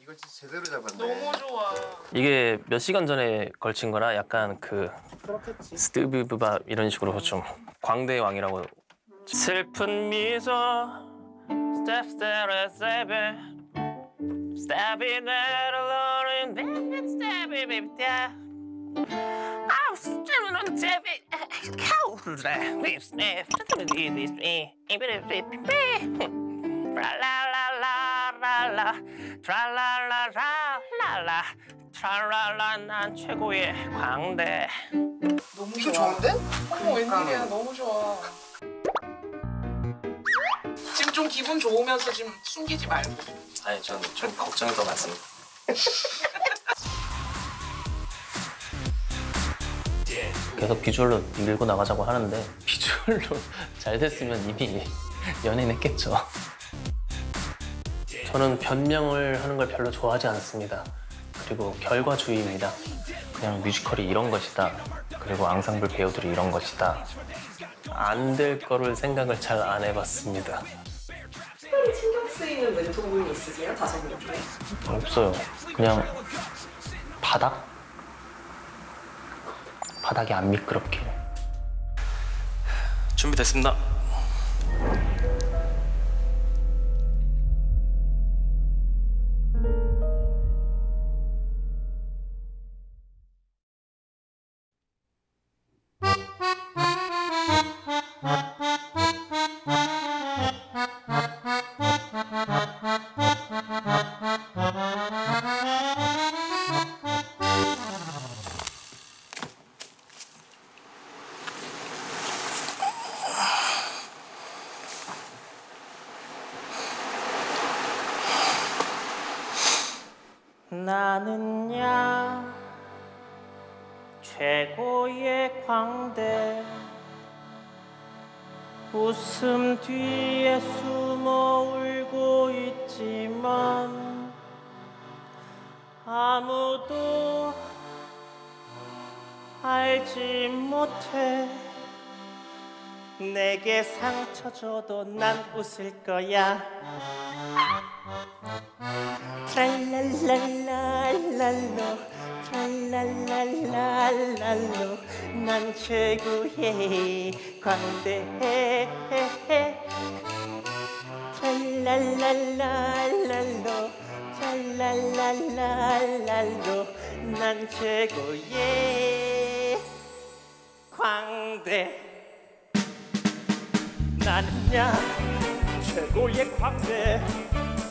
이거 진짜 제대로 잡았네. 너무 좋아. 이게 몇 시간 전에 걸친 거라 약간 그 그렇겠지. 스티브바 이런 식으로 좀 광대의 왕이라고 슬픈 미소 Step step step Step it that alone Baby step it baby yeah I'm still on la la 트랄랄라 난 최고의 광대 너무 이거 좋아. 좋은데? 어머 웬일이야 너무 좋아. 지금 좀 기분 좋으면서 지금 숨기지 말고. 아니 전좀 걱정이 더 많습니다 계속 비주얼로 밀고 나가자고 하는데 비주얼로 잘 됐으면 이미 연예인 했겠죠 저는 변명을 하는 걸 별로 좋아하지 않습니다 그리고 결과주의입니다 그냥 뮤지컬이 이런 것이다 그리고 앙상블 배우들이 이런 것이다 안 될 거를 생각을 잘 안 해봤습니다 특별히 신경 쓰이는 멘토분 있으세요? 다섯 명 중에? 없어요. 그냥 바닥? 바닥이 안 미끄럽게. 준비됐습니다. 나는야 최고의 광대. 웃음 뒤에 숨어 울고 있지만 아무도 알지 못해 내게 상처 줘도 난 웃을 거야. 트랄랄랄랄랄로 트랄랄랄랄랄로 난 최고의 광대 트랄랄랄랄랄로 트랄랄랄랄랄로 난 최고의 광대 나는야 최고의 광대.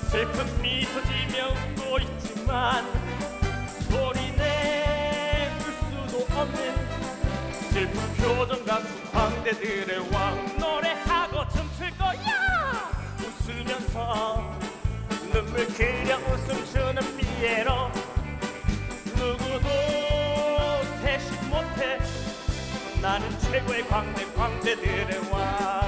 슬픈 미소 지며 웃고 있지만 소리내 울 수도 없는 슬픈 표정 같은 광대들의 왕. 노래하고 춤출 거야. 웃으면서 눈물 그려 웃음 주는 피에로. 누구도 대신 못해. 나는 최고의 광대 광대들의 왕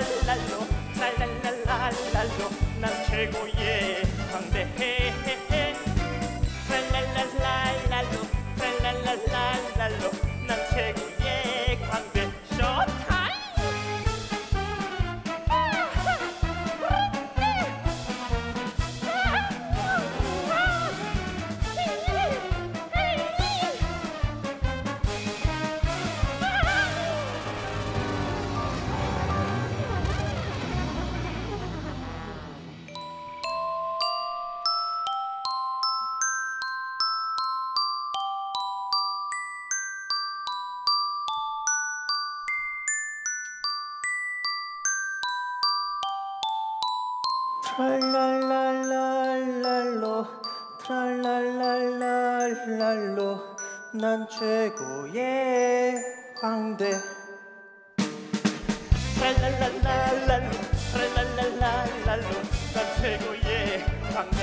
랄랄랄랄랄로 랄랄랄랄랄로 난 최고의 광대. 랄랄랄랄랄로 랄랄랄랄랄로 난 최고 트랄랄랄랄랄로 트랄랄랄랄랄로 난 최고의 광대. 트랄랄랄랄랄로 트랄랄랄랄랄로 난 최고의 광대